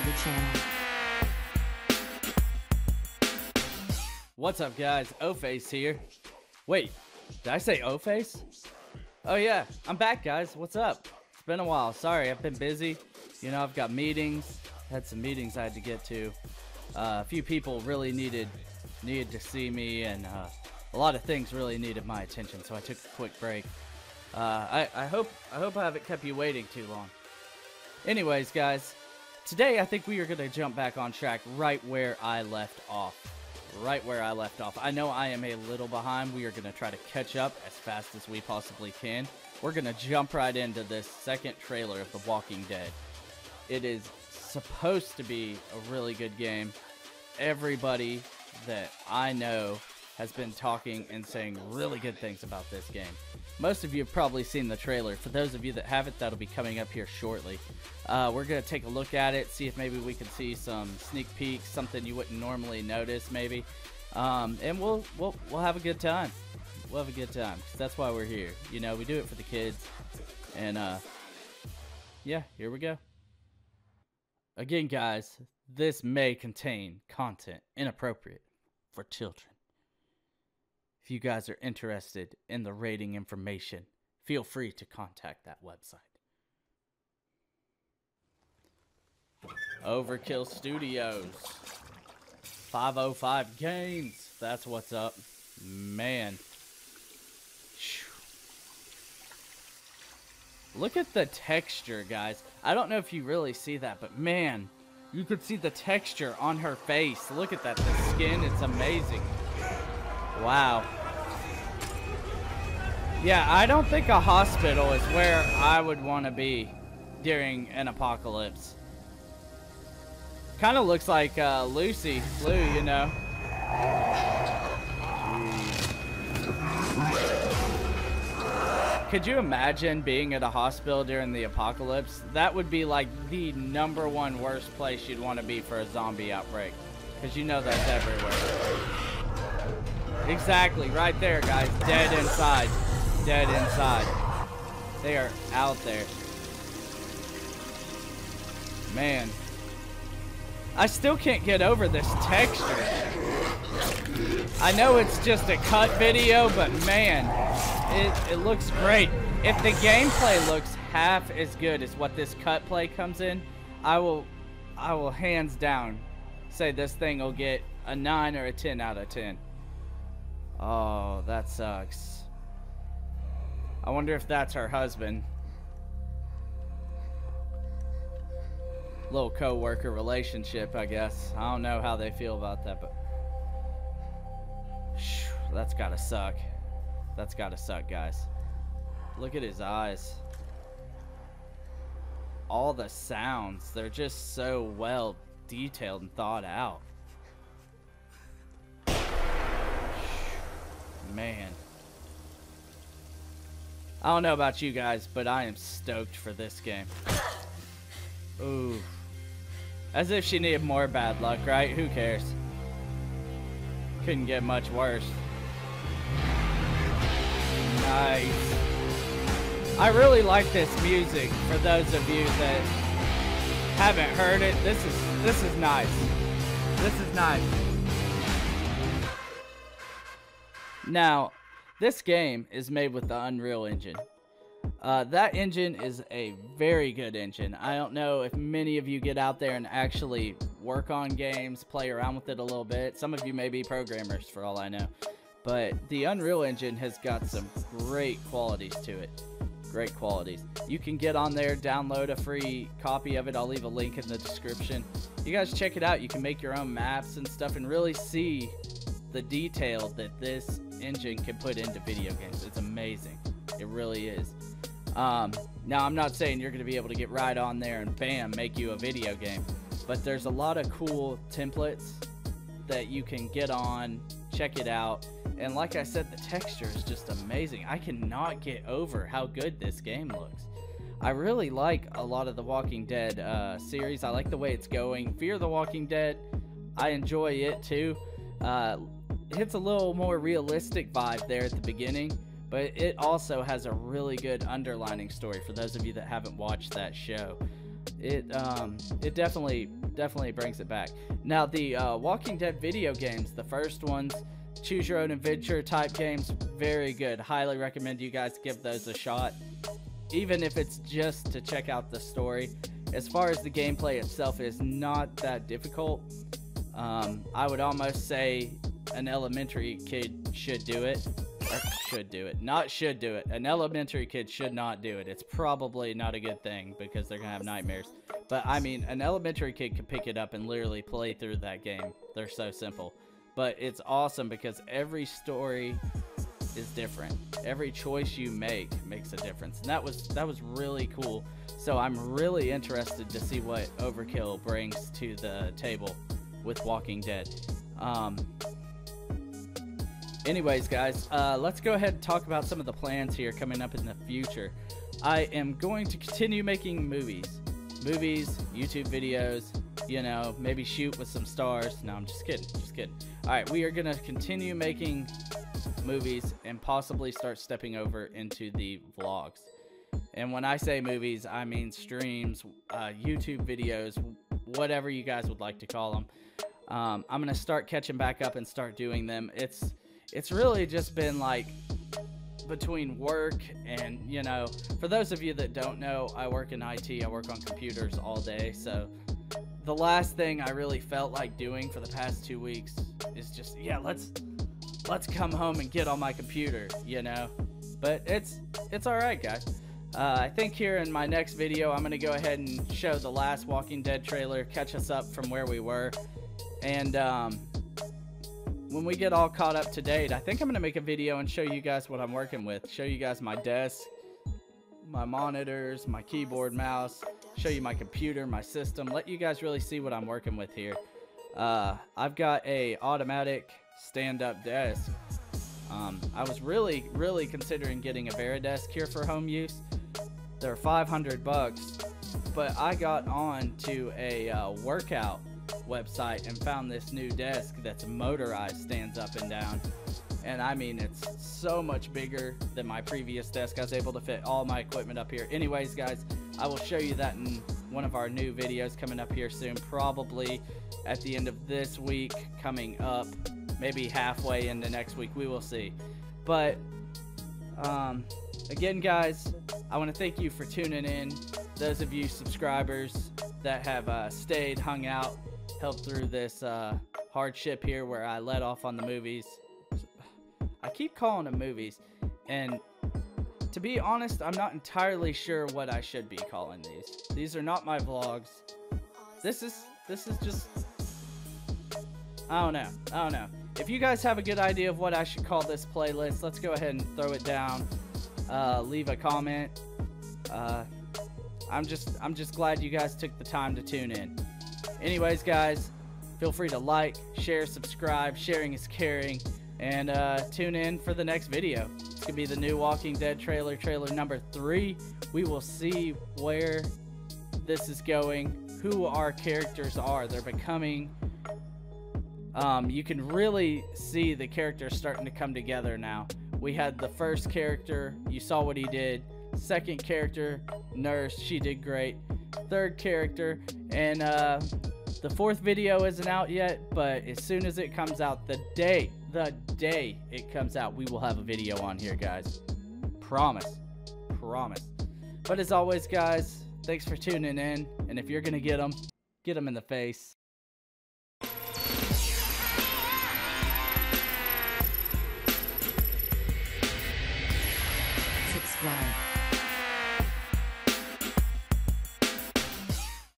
the channel. What's up, guys? O-Face here. Wait, did I say O-Face? Oh, yeah, I'm back, guys. What's up? It's been a while. Sorry, I've been busy. You know, I've got meetings. Had some meetings I had to get to. Uh, a few people really needed needed to see me, and uh, a lot of things really needed my attention, so I took a quick break. Uh, I, I hope I hope I haven't kept you waiting too long. Anyways, guys, today I think we are going to jump back on track right where I left off. Right where I left off. I know I am a little behind. We are going to try to catch up as fast as we possibly can. We're going to jump right into this second trailer of The Walking Dead. It is supposed to be a really good game. Everybody that I know has been talking and saying really good things about this game. Most of you have probably seen the trailer. For those of you that haven't, that'll be coming up here shortly. Uh, we're going to take a look at it, see if maybe we can see some sneak peeks, something you wouldn't normally notice maybe. Um, and we'll, we'll, we'll have a good time. We'll have a good time. that's why we're here. You know, we do it for the kids. And uh, yeah, here we go. Again, guys, this may contain content inappropriate for children. If you guys are interested in the rating information, feel free to contact that website. Overkill Studios. 505 Games. That's what's up. Man. Look at the texture, guys. I don't know if you really see that, but man, you could see the texture on her face. Look at that. The skin, it's amazing. Wow. Yeah, I don't think a hospital is where I would want to be during an apocalypse. Kind of looks like uh, Lucy Liu, you know. Could you imagine being at a hospital during the apocalypse? That would be like the number one worst place you'd want to be for a zombie outbreak. Because you know that's everywhere. Exactly, right there, guys. Dead inside. Dead inside. They are out there. Man. I still can't get over this texture. I know it's just a cut video, but man, it, it looks great. If the gameplay looks half as good as what this cut play comes in, I will, I will hands down say this thing will get a 9 or a 10 out of 10. Oh, that sucks. I wonder if that's her husband. Little co-worker relationship, I guess. I don't know how they feel about that, but... That's gotta suck. That's gotta suck, guys. Look at his eyes. All the sounds, they're just so well detailed and thought out. Man. I don't know about you guys, but I am stoked for this game. Ooh. As if she needed more bad luck, right? Who cares? Couldn't get much worse. Nice. I really like this music for those of you that haven't heard it. This is this is nice. This is nice. Now, this game is made with the Unreal Engine. Uh, that engine is a very good engine. I don't know if many of you get out there and actually work on games, play around with it a little bit. Some of you may be programmers for all I know. But the Unreal Engine has got some great qualities to it. Great qualities. You can get on there, download a free copy of it. I'll leave a link in the description. You guys check it out. You can make your own maps and stuff and really see the detail that this engine can put into video games. It's amazing. It really is. Um, now, I'm not saying you're going to be able to get right on there and bam, make you a video game. But there's a lot of cool templates that you can get on, check it out. And like I said, the texture is just amazing. I cannot get over how good this game looks. I really like a lot of the Walking Dead uh, series. I like the way it's going. Fear the Walking Dead, I enjoy it too. Uh, hits a little more realistic vibe there at the beginning, but it also has a really good underlining story for those of you that haven't watched that show. it um, it definitely definitely brings it back. Now the uh, Walking Dead video games, the first ones, choose your own adventure type games, very good. Highly recommend you guys give those a shot, even if it's just to check out the story. As far as the gameplay itself is not that difficult. Um, I would almost say an elementary kid should do it. Or should do it. Not should do it. An elementary kid should not do it. It's probably not a good thing because they're going to have nightmares. But I mean, an elementary kid could pick it up and literally play through that game. They're so simple. But it's awesome because every story is different. Every choice you make makes a difference. And that was that was really cool. So I'm really interested to see what Overkill brings to the table with Walking Dead. Um, anyways, guys, uh, let's go ahead and talk about some of the plans here coming up in the future. I am going to continue making movies. Movies, YouTube videos, you know, maybe shoot with some stars. No, I'm just kidding. Just kidding. All right, we are going to continue making movies and possibly start stepping over into the vlogs. And when I say movies, I mean streams, uh, YouTube videos, whatever you guys would like to call them. Um, I'm gonna start catching back up and start doing them. It's it's really just been like between work and you know, for those of you that don't know, I work in IT. I work on computers all day, so the last thing I really felt like doing for the past two weeks is just yeah, let's let's come home and get on my computer, you know. But it's it's all right, guys. Uh, I think here in my next video, I'm to go ahead and show the last Walking Dead trailer, catch us up from where we were, and um, when we get all caught up to date, I think I'm going to make a video and show you guys what I'm working with. Show you guys my desk, my monitors, my keyboard, mouse, show you my computer, my system, let you guys really see what I'm working with here. Uh, I've got a automatic stand-up desk. Um, I was really, really considering getting a Varidesk here for home use. They're 500 bucks, but I got on to a uh, workout website and found this new desk that's motorized, stands up and down. And I mean, it's so much bigger than my previous desk. I was able to fit all my equipment up here. Anyways, guys, I will show you that in one of our new videos coming up here soon. Probably at the end of this week, coming up, maybe halfway into next week. We will see. But, um, again, guys, I want to thank you for tuning in. Those of you subscribers that have uh, stayed, hung out, helped through this uh, hardship here where I let off on the movies. I keep calling them movies, and to be honest, I'm not entirely sure what I should be calling these. These are not my vlogs. This is this is just I don't know. I don't know. If you guys have a good idea of what I should call this playlist, let's go ahead and throw it down. Uh, leave a comment. Uh, I'm just I'm just glad you guys took the time to tune in. Anyways, guys, feel free to like, share, subscribe. Sharing is caring. And uh, tune in for the next video. It's going to be the new Walking Dead trailer, trailer number three. We will see where this is going, who our characters are. They're becoming. Um, you can really see the characters starting to come together now. We had the first character, you saw what he did. Second character, Nurse, she did great. Third character, and uh, the fourth video isn't out yet, but as soon as it comes out, the day, the day it comes out, we will have a video on here, guys. Promise. Promise. But as always, guys, thanks for tuning in. And if you're going to get them, get them in the face.